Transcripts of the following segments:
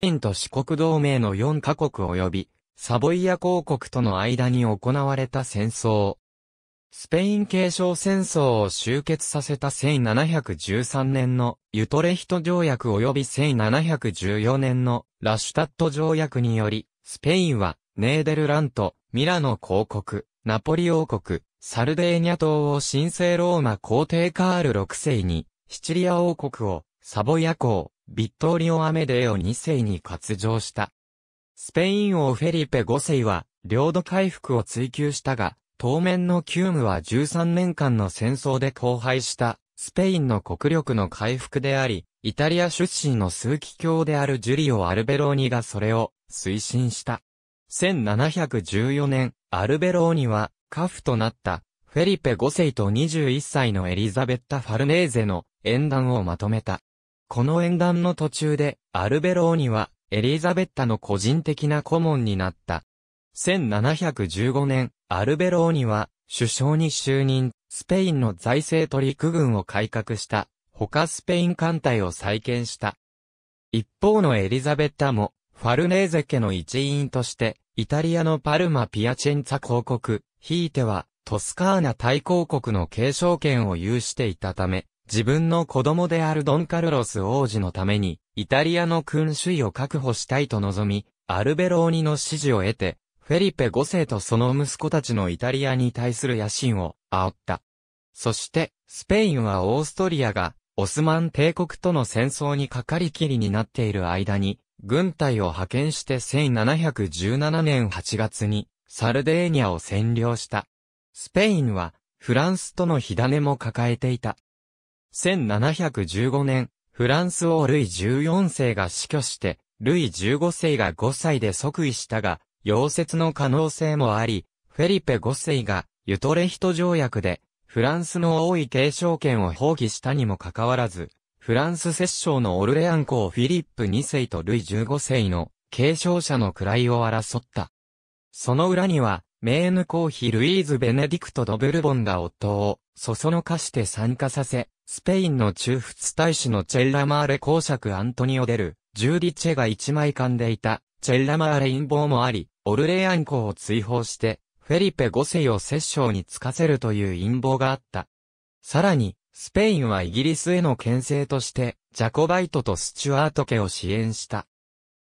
インと四国同盟の4カ国及び、サボイア公国との間に行われた戦争。スペイン継承戦争を終結させた1713年のユトレヒト条約及び1714年のラシュタット条約により、スペインはネーデルラント、ミラノ公国、ナポリ王国、サルデーニャ島を神聖ローマ皇帝カール6世に、シチリア王国をサボヤ公、ビットーリオ・アメデオ2世に割譲した。スペイン王フェリペ5世は、領土回復を追求したが、当面の急務は13年間の戦争で荒廃した、スペインの国力の回復であり、イタリア出身の枢機卿であるジュリオ・アルベローニがそれを推進した。1714年、アルベローニは、カフとなった、フェリペ5世と21歳のエリザベッタ・ファルネーゼの演談をまとめた。この演談の途中で、アルベローニは、エリザベッタの個人的な顧問になった。1715年、アルベローニは、首相に就任、スペインの財政取陸軍を改革した、他スペイン艦隊を再建した。一方のエリザベッタも、ファルネーゼ家の一員として、イタリアのパルマ・ピアチェンツァ公国、ひいては、トスカーナ大公国の継承権を有していたため、自分の子供であるドンカルロス王子のために、イタリアの君主位を確保したいと望み、アルベローニの支持を得て、フェリペ5世とその息子たちのイタリアに対する野心を煽った。そして、スペインはオーストリアが、オスマン帝国との戦争にかかりきりになっている間に、軍隊を派遣して1717年8月に、サルデーニャを占領した。スペインは、フランスとの火種も抱えていた。1715年、フランス王ルイ14世が死去して、ルイ15世が5歳で即位したが、溶接の可能性もあり、フェリペ5世がユトレヒト条約で、フランスの王位継承権を放棄したにもかかわらず、フランス摂政のオルレアン公フィリップ2世とルイ15世の継承者の位を争った。その裏には、メーヌ公妃ルイーズ・ベネディクト・ド・ブルボンが夫を、そそのかして参加させ、スペインの中仏大使のチェッラマーレ公爵アントニオ・デル、ジューディチェが一枚噛んでいた、チェッラマーレ陰謀もあり、オルレアン公を追放して、フェリペ5世を摂政につかせるという陰謀があった。さらに、スペインはイギリスへの牽制として、ジャコバイトとスチュアート家を支援した。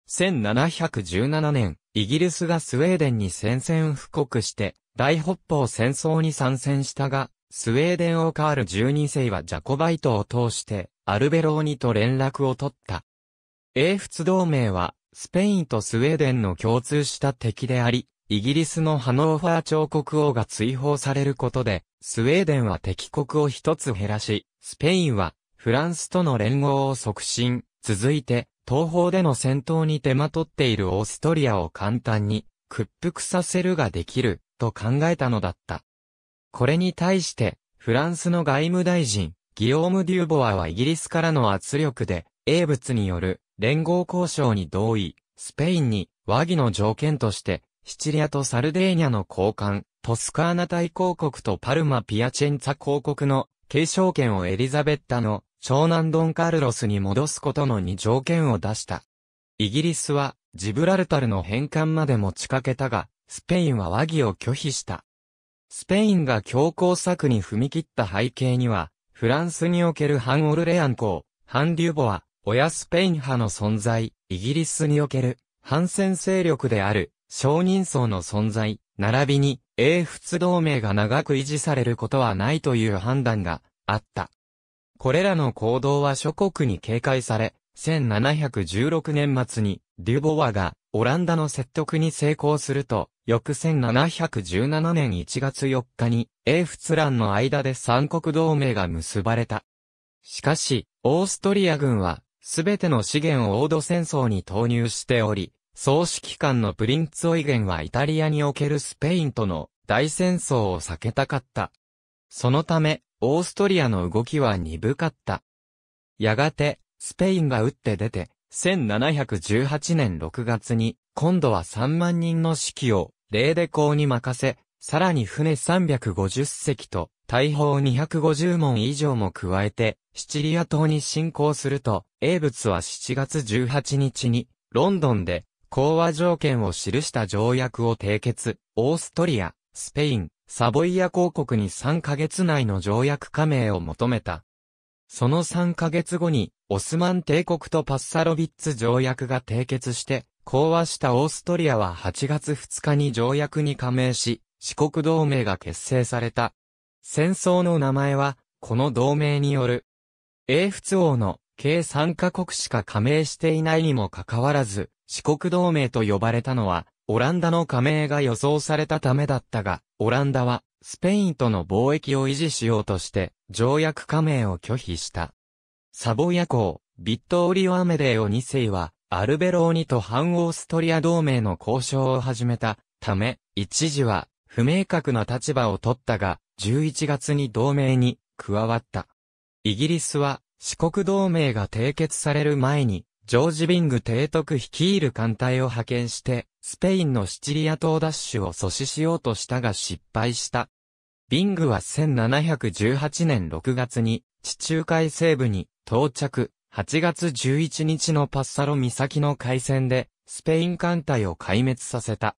1717年、イギリスがスウェーデンに宣戦布告して、大北方戦争に参戦したが、スウェーデン王カール12世はジャコバイトを通して、アルベローニと連絡を取った。英仏同盟は、スペインとスウェーデンの共通した敵であり、イギリスのハノーファー朝国王が追放されることで、スウェーデンは敵国を一つ減らし、スペインはフランスとの連合を促進、続いて、東方での戦闘に手間取っているオーストリアを簡単に屈服させるができる、と考えたのだった。これに対して、フランスの外務大臣、ギオーム・デューボアはイギリスからの圧力で、英仏による連合交渉に同意、スペインに和議の条件として、シチリアとサルデーニャの交換、トスカーナ大公国とパルマ・ピアチェンツァ公国の継承権をエリザベッタの長男ドン・カルロスに戻すことの2条件を出した。イギリスはジブラルタルの返還まで持ちかけたが、スペインは和議を拒否した。スペインが強硬策に踏み切った背景には、フランスにおけるハン・オルレアン公、ハン・デュボア、親スペイン派の存在、イギリスにおける、反戦勢力である、承認層の存在、並びに、英仏同盟が長く維持されることはないという判断があった。これらの行動は諸国に警戒され、1716年末に、デュボワが、オランダの説得に成功すると、翌1717年1月4日に、英仏蘭の間で三国同盟が結ばれた。しかし、オーストリア軍は、すべての資源をオード戦争に投入しており、総指揮官のプリンツオイゲンはイタリアにおけるスペインとの大戦争を避けたかった。そのため、オーストリアの動きは鈍かった。やがて、スペインが打って出て、1718年6月に、今度は3万人の指揮を、レーデ港に任せ、さらに船350隻と、大砲250門以上も加えて、シチリア島に侵攻すると、英仏は7月18日に、ロンドンで、講和条件を記した条約を締結、オーストリア、スペイン、サボイア公国に3ヶ月内の条約加盟を求めた。その3ヶ月後に、オスマン帝国とパッサロビッツ条約が締結して、講和したオーストリアは8月2日に条約に加盟し、四国同盟が結成された。戦争の名前は、この同盟による。英仏王の計3カ国しか加盟していないにもかかわらず、四国同盟と呼ばれたのは、オランダの加盟が予想されたためだったが、オランダは、スペインとの貿易を維持しようとして、条約加盟を拒否した。サボヤ公、ビットーリオ・アメデーオ2世は、アルベローニと反オーストリア同盟の交渉を始めたため、一時は不明確な立場を取ったが、11月に同盟に加わった。イギリスは四国同盟が締結される前に、ジョージ・ビング提督率いる艦隊を派遣して、スペインのシチリア島奪取を阻止しようとしたが失敗した。ビングは1718年6月に地中海西部に到着、8月11日のパッサロ岬の海戦で、スペイン艦隊を壊滅させた。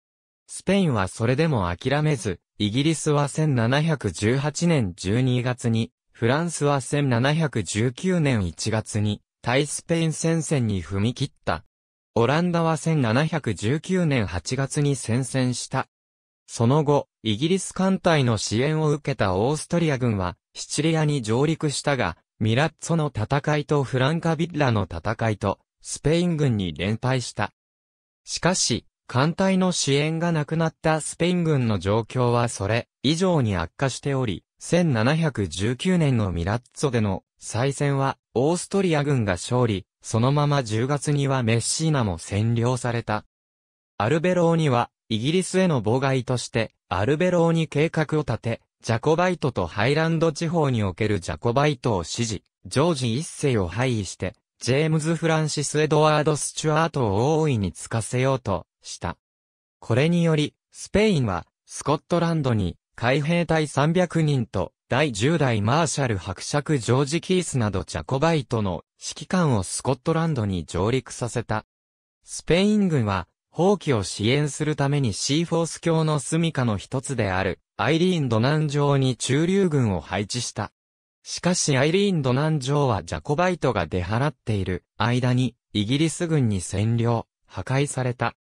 スペインはそれでも諦めず、イギリスは1718年12月に、フランスは1719年1月に、対スペイン戦線に踏み切った。オランダは1719年8月に戦線した。その後、イギリス艦隊の支援を受けたオーストリア軍は、シチリアに上陸したが、ミラッツォの戦いとフランカビッラの戦いと、スペイン軍に連敗した。しかし、艦隊の支援がなくなったスペイン軍の状況はそれ以上に悪化しており、1719年のミラッツォでの再戦はオーストリア軍が勝利、そのまま10月にはメッシーナも占領された。アルベローニはイギリスへの妨害としてアルベローニ計画を立て、ジャコバイトとハイランド地方におけるジャコバイトを支持、ジョージ一世を廃位して、ジェームズ・フランシス・エドワード・スチュアートを大いにつかせようとした。これにより、スペインは、スコットランドに、海兵隊300人と、第10代マーシャル伯爵ジョージ・キースなどジャコバイトの指揮官をスコットランドに上陸させた。スペイン軍は、放棄を支援するためにシーフォース教の住処の一つである、アイリーン・ド南城に駐留軍を配置した。しかしアイリーン・ド南城はジャコバイトが出払っている間に、イギリス軍に占領、破壊された。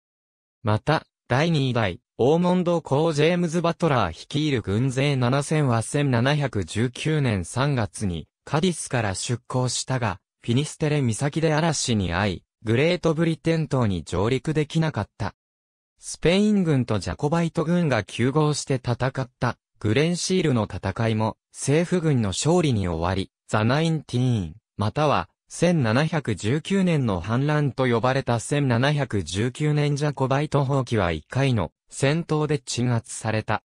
また、第2代、オーモンド・コー・ジェームズ・バトラー率いる軍勢7000は1719年3月に、カディスから出港したが、フィニステレ岬で嵐に遭い、グレートブリテン島に上陸できなかった。スペイン軍とジャコバイト軍が急合して戦ったグレンシールの戦いも政府軍の勝利に終わり、ザ・ナインティーン、または1719年の反乱と呼ばれた1719年ジャコバイト放棄は1回の戦闘で鎮圧された。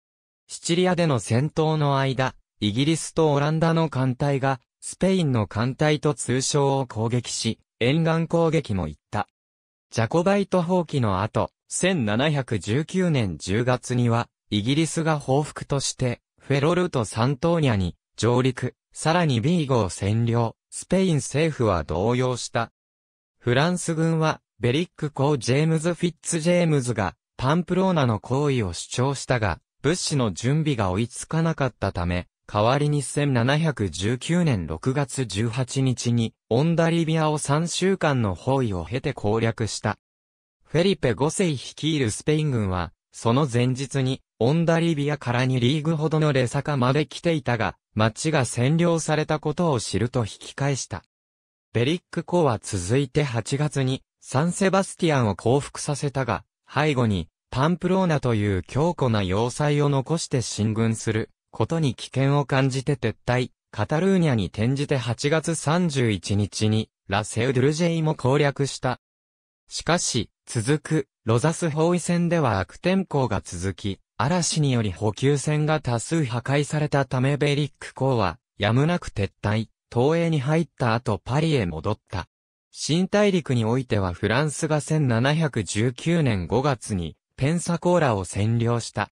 シチリアでの戦闘の間、イギリスとオランダの艦隊がスペインの艦隊と通称を攻撃し、沿岸攻撃も行った。ジャコバイト放棄の後、1719年10月には、イギリスが報復として、フェロルト・サントーニャに上陸、さらにビーゴを占領、スペイン政府は動揺した。フランス軍は、ベリック公ジェームズ・フィッツジェームズが、パンプローナの行為を主張したが、物資の準備が追いつかなかったため、代わりに1719年6月18日に、オンダリビアを3週間の包囲を経て攻略した。フェリペ5世率いるスペイン軍は、その前日に、オンダリビアから2リーグほどのレサカまで来ていたが、町が占領されたことを知ると引き返した。ベリック公は続いて8月に、サンセバスティアンを降伏させたが、背後に、パンプローナという強固な要塞を残して進軍することに危険を感じて撤退、カタルーニャに転じて8月31日に、ラ・セウドゥルジェイも攻略した。しかし、続く、ロザス包囲戦では悪天候が続き、嵐により補給線が多数破壊されたためベリック公は、やむなく撤退、東映に入った後パリへ戻った。新大陸においてはフランスが1719年5月に、ペンサコーラを占領した。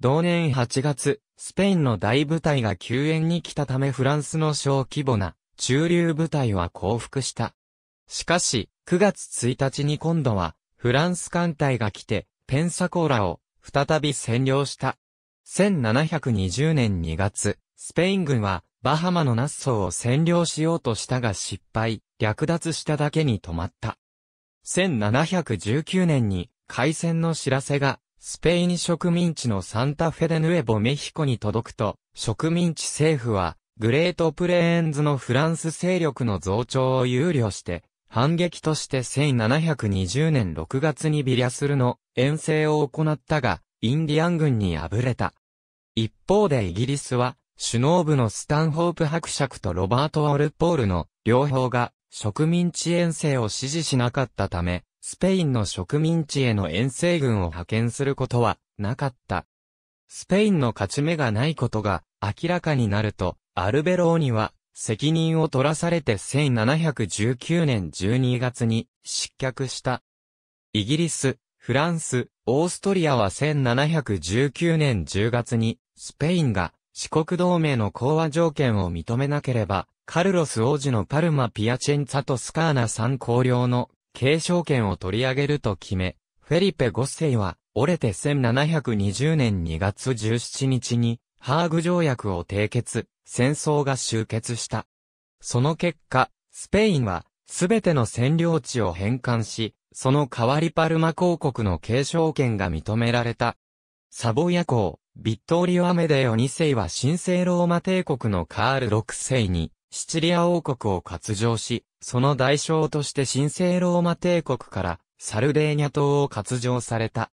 同年8月、スペインの大部隊が救援に来たためフランスの小規模な中流部隊は降伏した。しかし、9月1日に今度はフランス艦隊が来て、ペンサコーラを再び占領した。1720年2月、スペイン軍はバハマのナッソーを占領しようとしたが失敗、略奪しただけに止まった。1719年に開戦の知らせがスペイン植民地のサンタフェデヌエボメヒコに届くと、植民地政府はグレートプレーンズのフランス勢力の増長を憂慮して、反撃として1720年6月にビリャスルの遠征を行ったが、インディアン軍に敗れた。一方でイギリスは、首脳部のスタンホープ伯爵とロバート・オルポールの両方が植民地遠征を支持しなかったため、スペインの植民地への遠征軍を派遣することはなかった。スペインの勝ち目がないことが明らかになると、アルベローニは責任を取らされて1719年12月に失脚した。イギリス、フランス、オーストリアは1719年10月にスペインが四国同盟の講和条件を認めなければ、カルロス王子のパルマ・ピアチェンツァとスカーナ三公領の継承権を取り上げると決め、フェリペ5世は折れて1720年2月17日にハーグ条約を締結、戦争が終結した。その結果、スペインは、すべての占領地を返還し、その代わりパルマ公国の継承権が認められた。サボヤ公、ビットーリオ・アメデオ2世は神聖ローマ帝国のカール6世に、シチリア王国を割譲し、その代償として神聖ローマ帝国からサルデーニャ島を割譲された。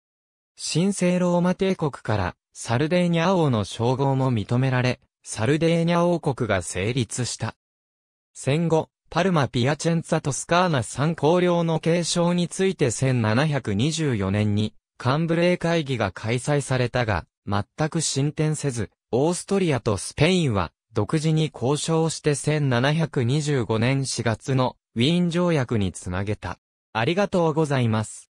神聖ローマ帝国からサルデーニャ王の称号も認められ、サルデーニャ王国が成立した。戦後、パルマ・ピアチェンツァとスカーナ三公領の継承について1724年にカンブレー会議が開催されたが、全く進展せず、オーストリアとスペインは独自に交渉して1725年4月のウィーン条約につなげた。ありがとうございます。